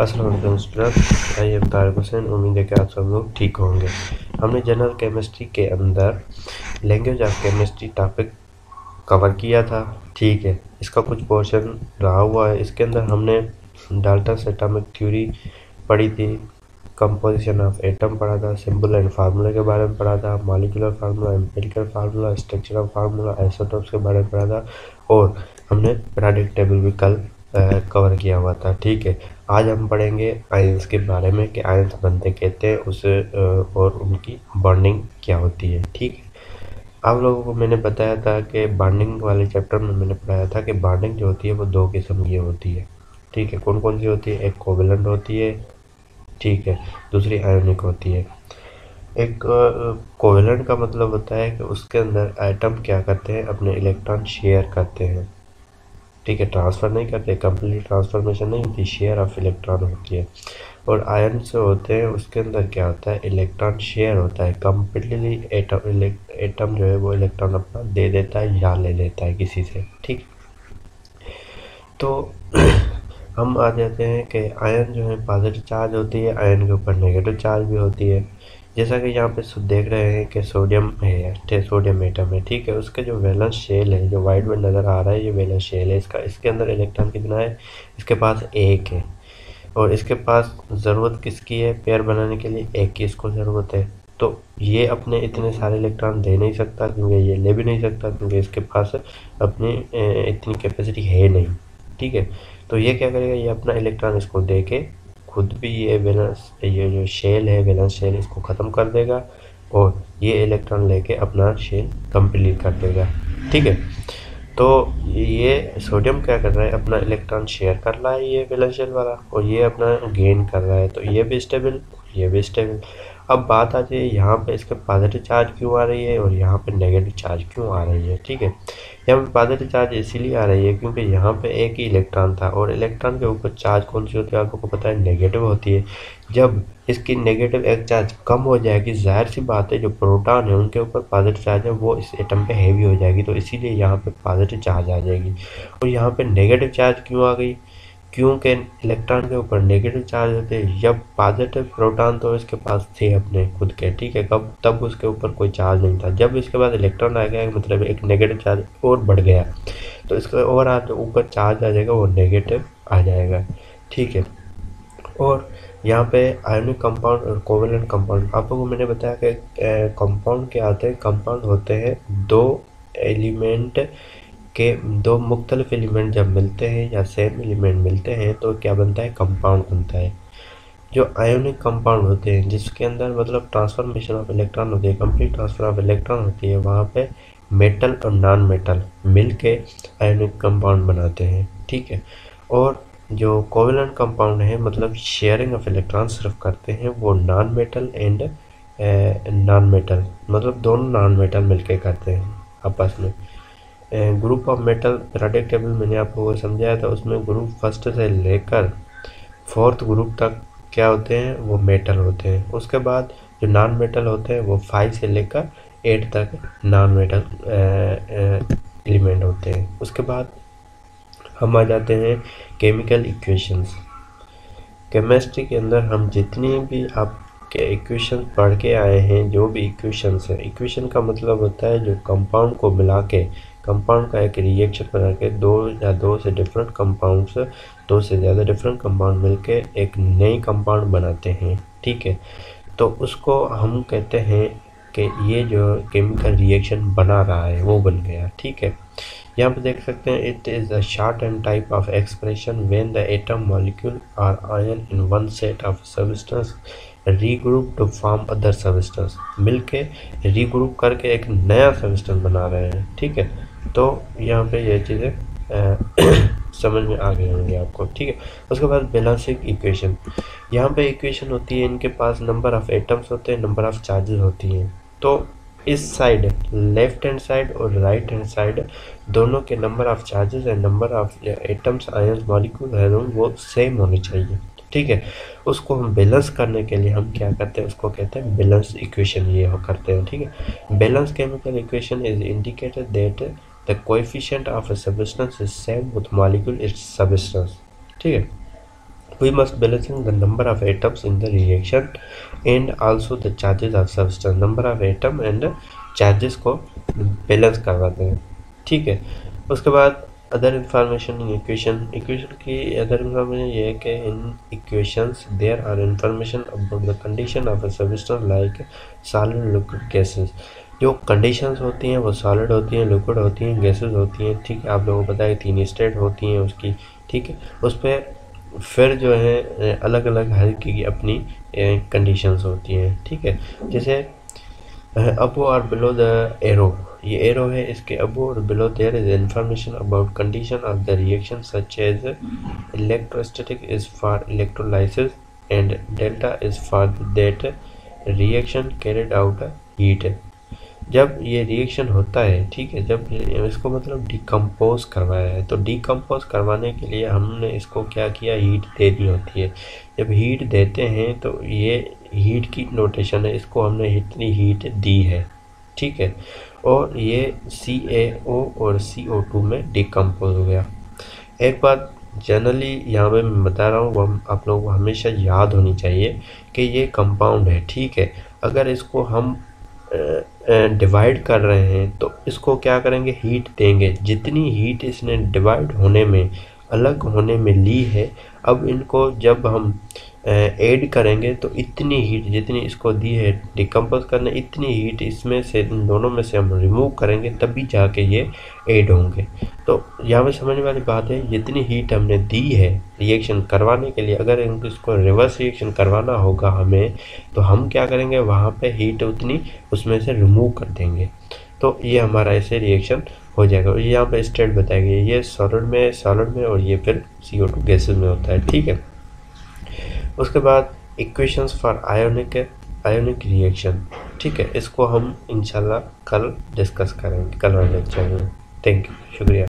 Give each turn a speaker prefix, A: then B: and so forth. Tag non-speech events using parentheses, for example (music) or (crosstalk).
A: Aslam student I am Tarak Hussain उम्मीद है कि आप सब लोग ठीक होंगे हमने जनरल केमिस्ट्री के अंदर language of chemistry topic cover किया था ठीक है इसका कुछ पोर्शन रहा हुआ है इसके अंदर हमने डाल्टन एटॉमिक थ्योरी पढ़ी थी कंपोजिशन ऑफ़ एटम पढ़ा था सिंबल एंड फार्मूला के बारे में पढ़ा था molecular formula empirical formula structural formula isotopes के बारे में पढ़ा था और हमने प्रोडक्ट टेबल भी कल कवर किया हुआ था। ठीक है, आज हम पढ़ेंगे आयंस के बारे में कि आयंस बनते कहते हैं उसे और उनकी बॉन्डिंग क्या होती है। ठीक है, आप लोगों को मैंने बताया था कि बॉन्डिंग वाले चैप्टर में मैंने पढ़ाया था कि बॉन्डिंग जो होती है वो दो किस्म की होती है। ठीक है कौन कौन सी होती है? एक कोवलेंट होती है, ठीक है, दूसरी आयोनिक होती है। एक कोवलेंट का मतलब होता है कि उसके अंदर आइटम क्या करते हैं? अपने इलेक्ट्रॉन शेयर करते हैं। ठीक है ट्रांसफ़र नहीं करते कंप्लीट ट्रांसफॉर्मेशन नहीं होती शेयर ऑफ़ इलेक्ट्रॉन होती है। और आयन जो होते हैं, उसके अंदर क्या होता है? इलेक्ट्रॉन शेयर होता है। कम्प्लीटली एटम एटम जो है, वो इलेक्ट्रॉन अपना दे देता है या ले लेता है किसी से, ठीक? तो (clears throat) हम आ जाते हैं कि आयन जो है पॉजिटिव चार्ज होती है आयन के ऊपर नेगेटिव चार्ज भी होती है। जैसा कि यहाँ पे देख रहे हैं कि सोडियम है सोडियम एटम है ठीक है? उसका जो वैलेंस शेल है, जो वाइट में नज़र आ रहा है, ये वैलेंस शेल है। इसका, इसके अंदर इलेक्ट्रॉन कितना है? इसके पास एक है। और इसके पास ज़रूरत किसकी है? पेयर बनाने के लिए एक की इसको ज़रूरत है। तो ये अपने इतने सारे इलेक्ट्रॉन दे नहीं सकता, क्योंकि ये ले भी नहीं सकता, क्योंकि इसके पास अपनी इतनी कैपेसिटी है नहीं, ठीक है? तो ये क्या करेगा? ये अपना इलेक्ट्रॉन इसको दे के खुद भी ये वैलेंस ये जो शेल है वैलेंस शेल इसको ख़त्म कर देगा और ये इलेक्ट्रॉन लेके अपना शेल कंप्लीट कर देगा। ठीक है? तो ये सोडियम क्या कर रहा है? अपना इलेक्ट्रॉन शेयर कर रहा है ये वैलेंस शेल वाला और ये अपना गेन कर रहा है। तो ये भी स्टेबल ये भी स्टेबल अब बात आ जाए यहाँ पे इसके पॉजिटिव चार्ज क्यों आ रही है और यहाँ पे नेगेटिव चार्ज क्यों आ रही है, ठीक है? यहाँ पे पॉजिटिव चार्ज इसीलिए आ रही है क्योंकि यहाँ पे एक ही इलेक्ट्रॉन था और इलेक्ट्रॉन के ऊपर चार्ज कौन सी होती है आप लोगों को पता है? नेगेटिव होती है। जब इसकी नेगेटिव एक चार्ज कम हो जाएगी, ज़ाहिर सी बात है जो प्रोटॉन है उनके ऊपर पॉजिटिव चार्ज है, वो इस एटम पे हैवी हो जाएगी तो इसीलिए यहाँ पे पॉजिटिव चार्ज आ जाएगी। और यहाँ पे नेगेटिव चार्ज क्यों आ गई? क्योंकि इलेक्ट्रॉन के ऊपर नेगेटिव चार्ज होते हैं? जब पॉजिटिव प्रोटॉन तो इसके पास थे अपने खुद के, ठीक है? कब? तब उसके ऊपर कोई चार्ज नहीं था। जब इसके बाद इलेक्ट्रॉन आ गया मतलब एक नेगेटिव चार्ज और बढ़ गया तो इसका और जो ऊपर चार्ज आ जाएगा वो नेगेटिव आ जाएगा, ठीक है? और यहाँ पे आयोनिक कंपाउंड और कोवलेंट कंपाउंड आप लोगों को मैंने बताया कि कंपाउंड क्या आते हैं? कंपाउंड होते हैं दो एलिमेंट के दो मुख्तलिफ़ एलिमेंट जब मिलते हैं या सेम एलिमेंट मिलते हैं तो क्या बनता है? कंपाउंड बनता है। जो आयोनिक कंपाउंड होते हैं, जिसके अंदर मतलब ट्रांसफॉर्मेशन ऑफ़ इलेक्ट्रॉन होती है कंप्लीट ट्रांसफ़र ऑफ़ इलेक्ट्रॉन होती है, वहाँ पे मेटल और नॉन मेटल मिल के आयोनिक कंपाउंड बनाते हैं, ठीक है? और जो कोवलेंट कंपाउंड है मतलब शेयरिंग ऑफ़ इलेक्ट्रॉन सिर्फ़ करते हैं, वो non metal and non metal मतलब दोनों नॉन मेटल मिलके करते हैं, आपस में। Group of metal periodic table मैंने आपको समझाया था, उसमें ग्रुप फ़र्स्ट से लेकर फोर्थ ग्रुप तक क्या होते हैं, वो मेटल होते हैं। उसके बाद जो नॉन मेटल होते हैं, वो फाइव से लेकर एट तक नॉन मेटल एलिमेंट होते हैं। उसके बाद हम आ जाते हैं केमिकल इक्वेशंस केमिस्ट्री के अंदर हम जितनी भी आप के इक्वेशन पढ़ के आए हैं, जो भी इक्वेशंस हैं इक्वेशन का मतलब होता है जो कंपाउंड को मिला के कंपाउंड का एक रिएक्शन बना के दो या दो से डिफरेंट कंपाउंड्स दो से ज़्यादा डिफरेंट कंपाउंड मिलके एक नई कंपाउंड बनाते हैं, ठीक है? तो उसको हम कहते हैं कि ये जो केमिकल रिएक्शन बना रहा है, वो बन गया, ठीक है? यहाँ पे देख सकते हैं it is a shorthand type of expression when the atom molecule or ion in one set of substance regroup to form other substance मिलके रीग्रुप करके एक नया सब्सटेंस बना रहे हैं, ठीक है? तो यहाँ पे ये चीज़ें (coughs) समझ में आ गई होंगी आपको, ठीक है? उसके बाद बैलेंसिंग इक्वेशन यहाँ पे इक्वेशन होती है, इनके पास नंबर ऑफ़ एटम्स होते हैं नंबर ऑफ़ चार्जेस होती हैं. तो इस साइड लेफ़्ट हैंड साइड और राइट हैंड साइड दोनों के number of charges and number of atoms ions molecule है वो सेम होनी चाहिए, ठीक है? उसको हम बैलेंस करने के लिए हम क्या करते हैं? उसको कहते हैं बैलेंस इक्वेशन ये करते हैं, ठीक है? Balance chemical equation is indicated that the coefficient of substance is same with molecule its substance ठीक है? We must balancing the number of atoms in the reaction and also the charges of substance. Number of atom and charges को balance करवाते हैं। ठीक है? उसके बाद other information in equation equation की अदर इंफॉर्मेशन ये है कि in equations there are information about the condition of a substance like solid liquid gases जो कंडीशंस होती हैं, वो सॉलिड होती हैं लिक्विड होती हैं गैसेस होती हैं, ठीक है? आप लोगों को पता है, तीन स्टेट होती हैं उसकी, ठीक है? उस पर फिर जो है अलग अलग हर की अपनी कंडीशंस होती हैं, ठीक है? जैसे, अबो और बिलो द एरो ये एरो है, इसके अबो और below there is information about condition of the reaction such as electrostatic is for electrolysis and delta is for that reaction carried out heat जब ये रिएक्शन होता है, ठीक है, जब इसको मतलब डिकम्पोज करवाया है तो डिकम्पोज करवाने के लिए हमने इसको क्या किया? हीट देनी होती है। जब हीट देते हैं तो ये हीट की नोटेशन है, इसको हमने इतनी हीट दी है, ठीक है, और ये सी ए ओ और सी ओ टू में डिकम्पोज हो गया। एक बात जनरली यहाँ पे मैं बता रहा हूँ, वो हम, आप लोगों को हमेशा याद होनी चाहिए कि ये कंपाउंड है, ठीक है। अगर इसको हम डिवाइड कर रहे हैं तो इसको क्या करेंगे? हीट देंगे। जितनी हीट इसने डिवाइड होने में, अलग होने में ली है, अब इनको जब हम ऐड करेंगे तो इतनी हीट जितनी इसको दी है डिकम्पोज करने, इतनी हीट इसमें से, इन दोनों में से हम रिमूव करेंगे, तभी जाके ये ऐड होंगे। तो यहाँ पर समझने वाली बात है, जितनी हीट हमने दी है रिएक्शन करवाने के लिए, अगर इसको रिवर्स रिएक्शन करवाना होगा हमें तो हम क्या करेंगे, वहाँ पे हीट उतनी उसमें से रिमूव कर देंगे। तो ये हमारा ऐसे रिएक्शन हो जाएगा। और यहाँ पर स्टेट बताया ये सॉलिड में सॉलिड में और ये फिर सी ओ टू गैसेज में होता है, ठीक है? उसके बाद equations for ionic ionic reaction ठीक है? इसको हम इंशाल्लाह कल डिस्कस करेंगे, कल वाले लेक्चर में। थैंक यू शुक्रिया।